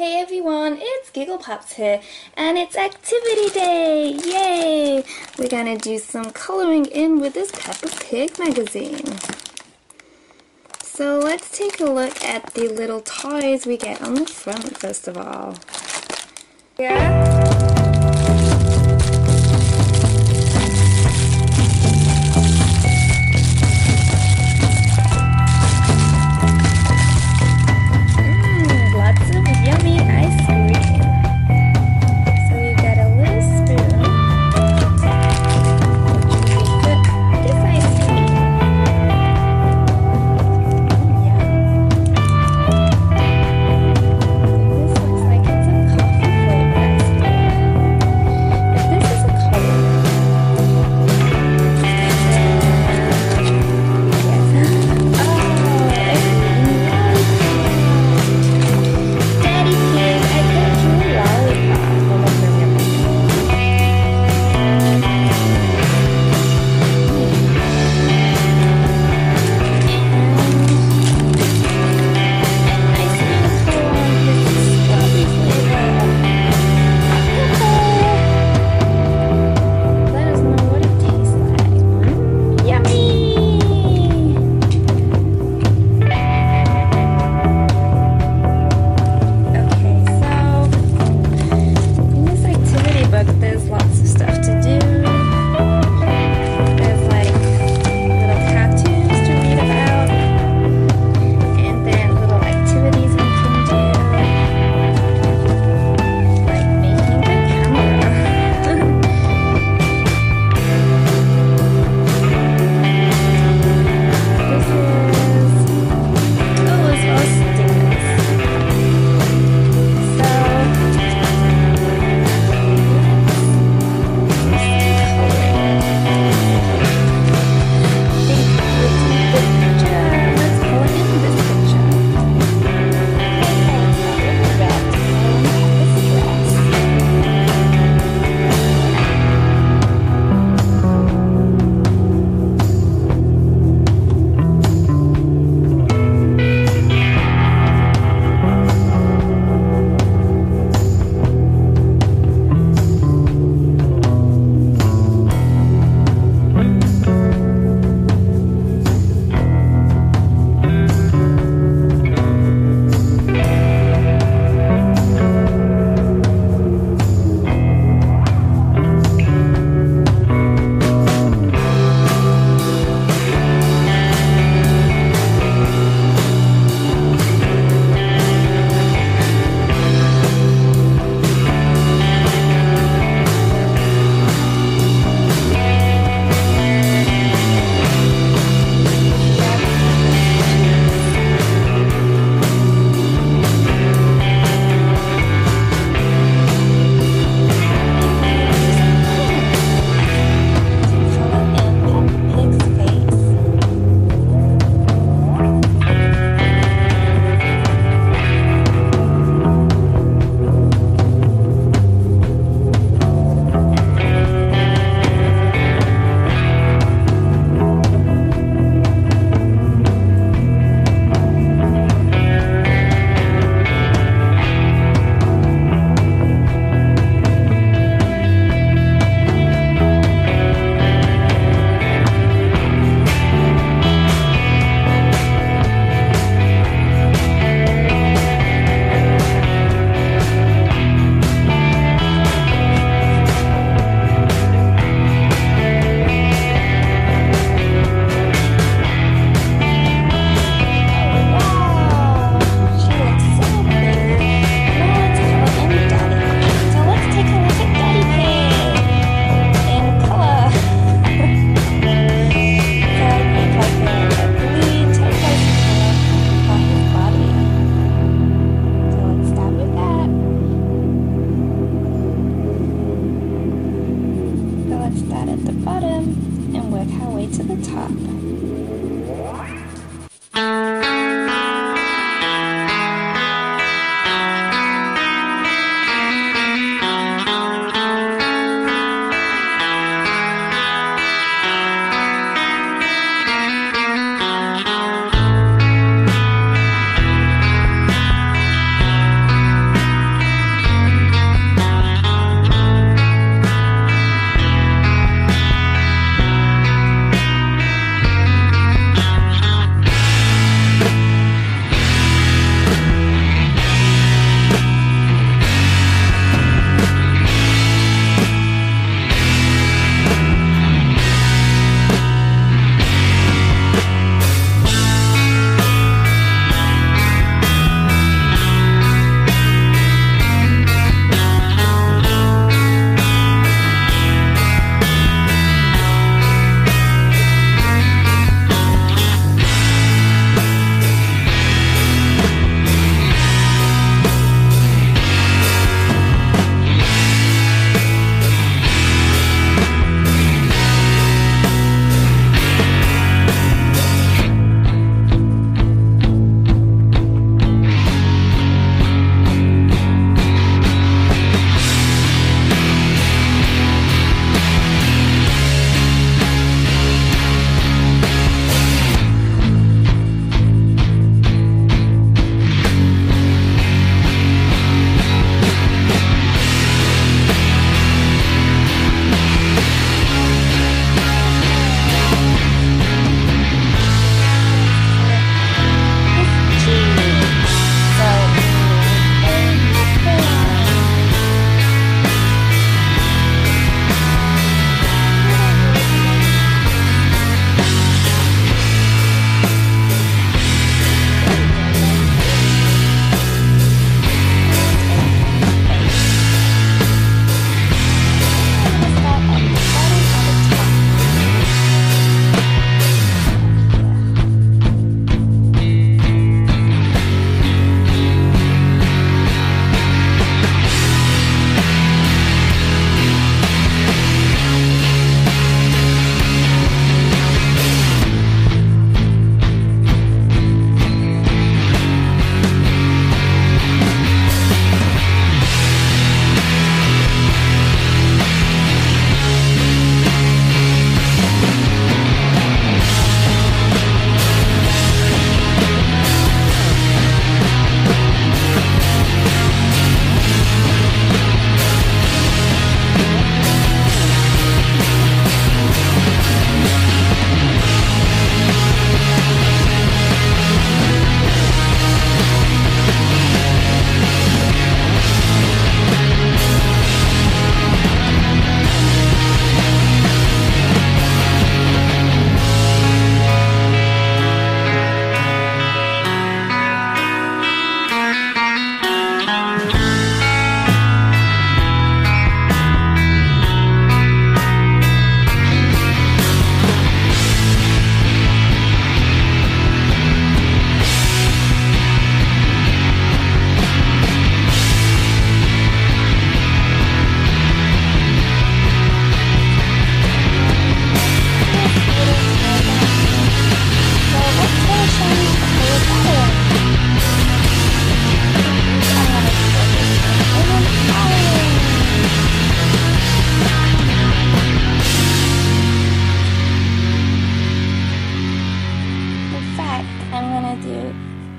Hey everyone, it's Giggle Pops here, and it's activity day! Yay! We're gonna do some coloring in with this Peppa Pig magazine. So let's take a look at the little toys we get on the front first of all. Yeah.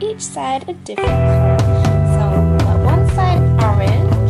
each side a different color. So one side orange,